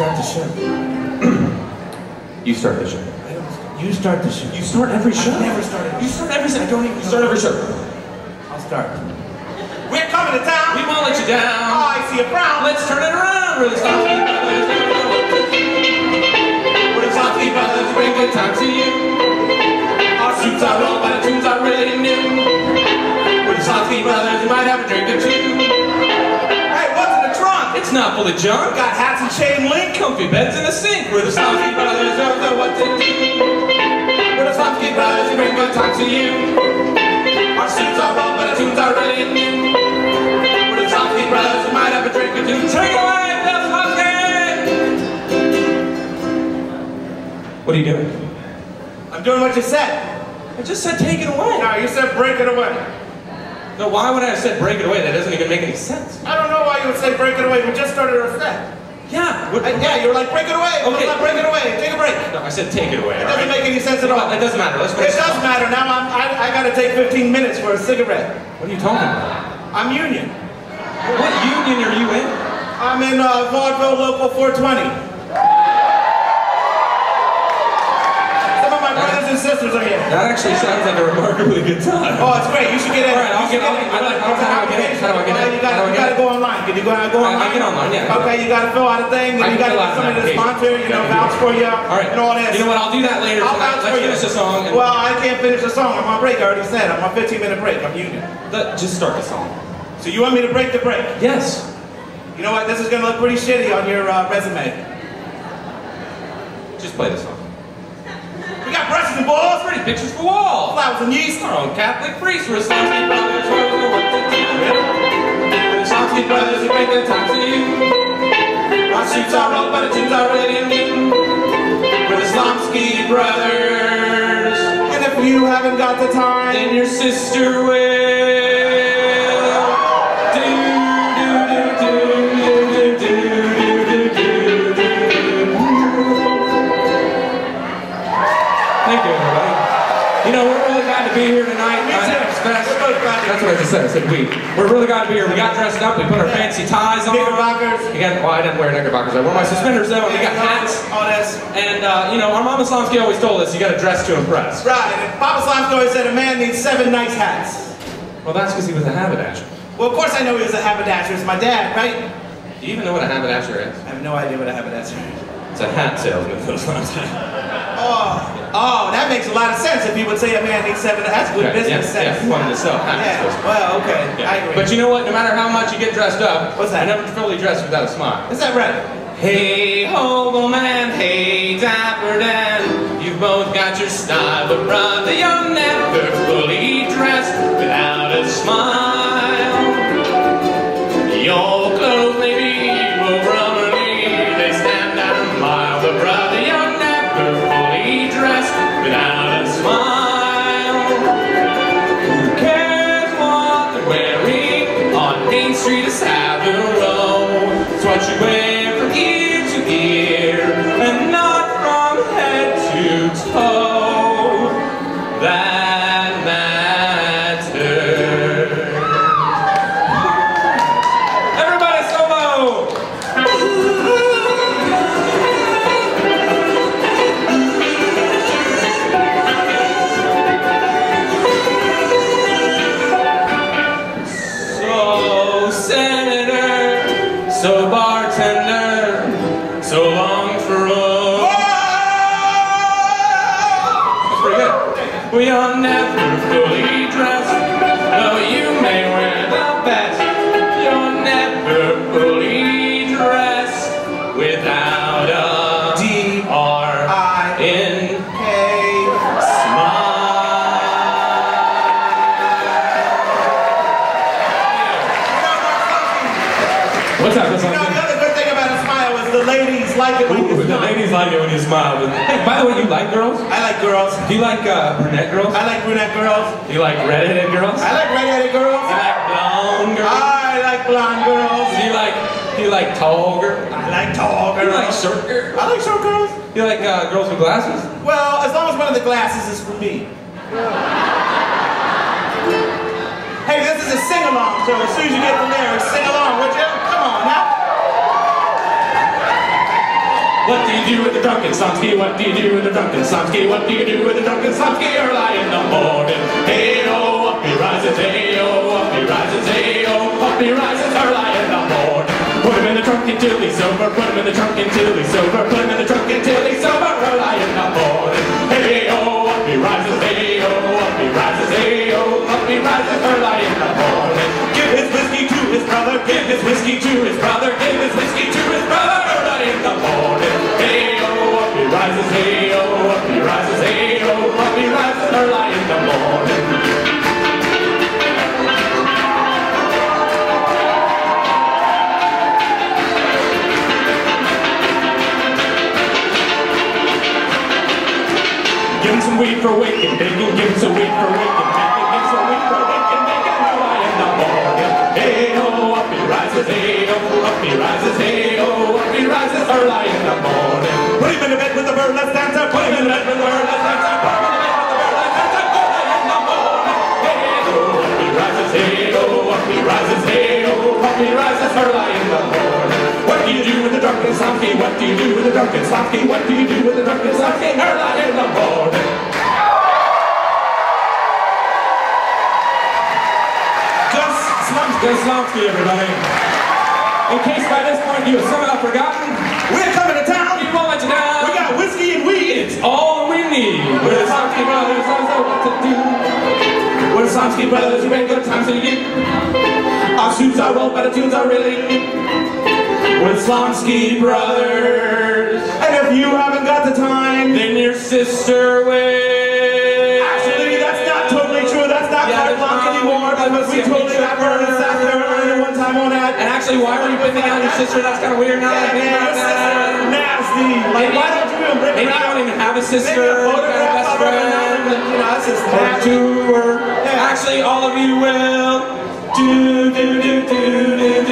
start the show. You start the show. I don't, you start the show. You start every show. I've never started. You start every show. I don't even. You start every show. I'll start. We're coming to town. We won't let you down. Oh, I see a frown. Let's turn it around. We're the Slomski Brothers. We're the Slomski Brothers. We bring good time to you. Our suits are old, but our tunes are really new. We're the Slomski Brothers. You might have a drink full of junk. Got hats and chain link. Comfy beds in the sink. We're the Slomski Brothers. Don't know what to do. We're the Slomski Brothers. We bring good time to you. Our suits are old, but our tunes are really new. We're the Slomski Brothers. You might have a drink or two. Take away, Bill Slomski! What are you doing? I'm doing what you said. I just said take it away. No, you said break it away. No, why would I have said break it away? That doesn't even make any sense. I don't know why you would say break it away. We just started our set. Yeah. What, Uh, yeah, you were like break it away. Okay. Not break it away. Take a break. No, I said take it away. It doesn't right? make any sense at all. It doesn't matter. Let's It does song. matter. Now I'm, I, I gotta take 15 minutes for a cigarette. What are you talking about? I'm union. What union are you in? I'm in uh, Vaudeville Local 420. Some of my brothers and sisters are here. That actually sounds like a remarkably good time. Oh, it's great. You should get in. All right, I'll should get- I'll- in. I'd like- in? go online. Can you go, go I- I online? get online, yeah. Okay, you gotta fill out a thing, I and you gotta get somebody to sponsor, you know, vouch for you, All right. and all that. You know what? I'll do that later I'll tonight. vouch Let's for you. finish the song. And Well, I can't finish the song. I'm on break. I already said. I'm on 15 minute break. I'm union. Just start the song. So you want me to break the break? Yes. You know what? This is gonna look pretty shitty on your uh, resume. Just play the song. We got brushes and balls, Pretty pictures for walls. flowers and yeast. Our own Catholic priest. We're the Brothers. We bring good time to you. Our suits are old, but our tunes are really new. We're the Slomski Brothers. And if you haven't got the time, Then your sister will. To be here tonight. Me too. Next Fest. We're both glad to That's what I just said. I said we. We're really glad to be here. We got dressed up. We put our fancy ties on. Knickerbockers. Again, well, I didn't wear knickerbockers. I wore my suspenders though, we got hats. All this. And uh, you know, our Mama Slomski always told us you got to dress to impress. Right, and Papa Slomski always said a man needs seven nice hats. Well, that's because he was a haberdasher. Well, of course I know he was a haberdasher. It's my dad, right? Do you even know what a haberdasher is? I have no idea what a haberdasher is. It's a hat salesman. That's what I'm saying. Oh, oh, that makes a lot of sense if you would say a man needs seven. That's good Okay, business yeah, sense. yeah, wanted to sell hats. Yeah, well, okay, Yeah. I agree. But you know what? No matter how much you get dressed up, What's that? You're never fully dressed without a smile. Is that right? Hey, hobo man, hey, dapper Dan, you both got your style, but brother, you're never fully dressed without a smile. It's. We are never fully ladies like it when you Ooh, the ladies like it when you smile. But, hey, by the way, you like girls? I like girls. Do you like uh, brunette girls? I like brunette girls. Do you like redheaded girls? I like redheaded girls. Do you like blonde girls? I like blonde girls. Do you like do you like tall girls? I like tall Do you like girls. short girls? I like short girls. Do you like uh, girls with glasses? Well, as long as one of the glasses is for me. Hey, this is a sing-along, so as soon as you get the lyrics, sing along, would you? Come on now. What do you do with the drunken Slomski? What do you do with the drunken Slomski? What do you do with the drunken Slomski early in the morning? Hey oh, up he rises, hey oh, up he rises, hey oh, up he rises early in the morning. Put him in the trunk until he's sober, put him in the trunk until he's sober, put him in the trunk until he's sober early in the morning. Hey oh, up he rises, hey oh, up he rises, hey oh, up he rises early in the morning. Give his whiskey to his brother. Give his whiskey to his brother, Him some weed for waking bacon, give him some weed for waking bacon, give him some weed for waking bacon early in the morning. Hey oh, up he rises, hey oh, up he rises, hey oh, up he rises early in the morning. Put him in the bed with the bird, let's dance, put him in the bed with the bird, let's dance hey oh, up he rises, hey oh, up he rises early in the morning. What do you do with the drunken Slomski? What do you do with the drunken Slomski? What do you do with the drunken Slomski early in the morning? Gus Slomski. Gus Slomski, everybody. In case by this point you have somehow forgotten, We're coming to town. we won't let you down. We got whiskey and weed. It's all we need. We're the Slomski brothers, knows what to do. We're the Slomski brothers, who make good times to you. Our suits are old, but the tunes are really with Slomski Brothers. And if you haven't got the time, then your sister will. Actually, that's not totally true. That's not yeah, 5 o'clock anymore because we totally got burned in South Carolina one time on that. And actually, why were you putting on your sister? That's kind of weird now that I think. Nasty. Like, why don't you even bring Maybe I don't even have a sister. Maybe a photograph of her. You know, that's just nasty. Or two, or actually, all of you will. Do, do, do, do, do, do.